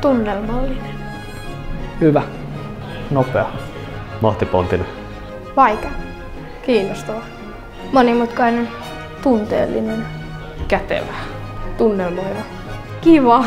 Tunnelmallinen. Hyvä. Nopea. Mahtipontinen. Vaikea. Kiinnostava. Monimutkainen. Tunteellinen. Kätevä. Tunnelmoiva. Kiva.